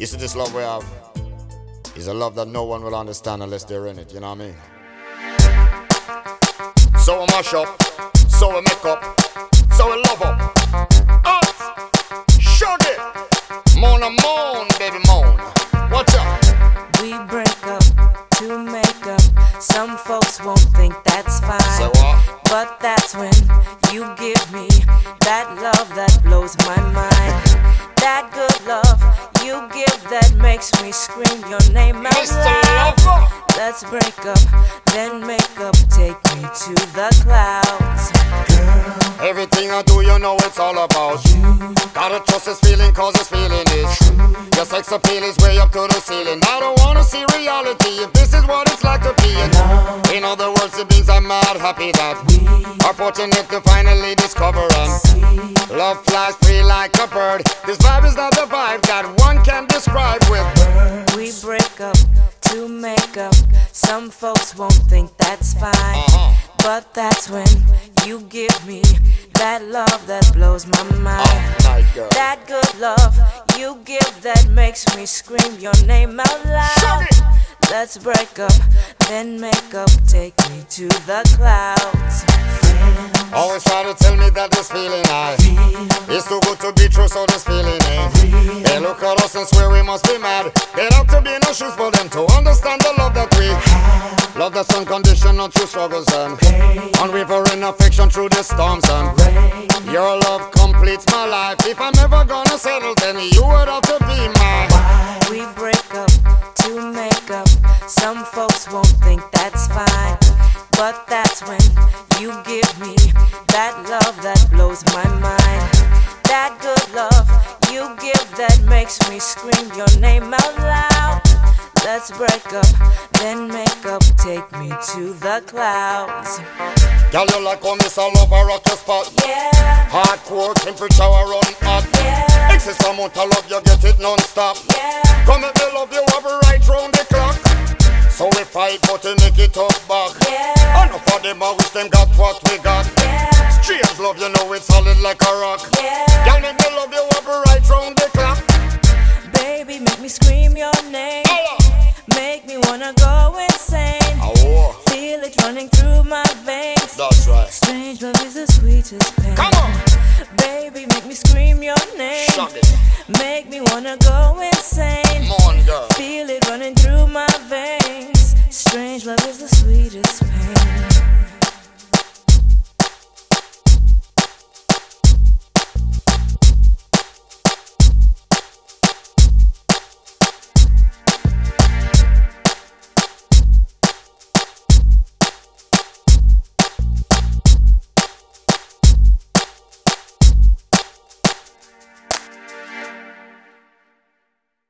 You see this love we have is a love that no one will understand unless they're in it, you know what I mean? So we mash up, so we make up, so we love up. Us, Shaggy, moan and moan, baby moan. Watch out. We break up to make up. Some folks won't think that's fine. What? But that's when you give me that love that blows my mind. That makes me scream your name out loud. Let's break up, then make up, take me to the clouds. Girl, Everything I do, you know it's all about you. Gotta trust this feeling, cause this feeling is true. Your sex appeal is way up to the ceiling. I don't wanna see reality if this is what it's like to be in love. In other words, it means I'm mad happy that we are fortunate to finally up. Some folks won't think that's fine. But that's when you give me that love that blows my mind. Oh. That good love you give that makes me scream your name out loud. Let's break up, then make up, take me to the clouds. Always try to tell me that this feeling I It's too good to be true, so this feeling ain't They look at us and swear we must be mad There ought to be no shoes for them to understand the love that we have. Love that's unconditional through struggles and Unwavering affection through the storms and rain. Your love completes my life If I'm ever gonna settle, then you would have to be mine We break up to make up. Some folks won't think that's makes me scream your name out loud. Let's break up, then make up, take me to the clouds. Girl, you like how miss a lover rock your spot Yeah, Hardcore temperature run hot yeah, Excess amount of love, you get it non-stop yeah. Come and me love you have right round the clock. So we fight, but we make it up back. Yeah. Enough of them, I wish them got what we got. Yeah, Strange love, you know it's solid like a wanna go insane. Oh, Feel it running through my veins. that's right. Strange love is the sweetest pain. Come on, Baby, make me scream your name. Make me wanna go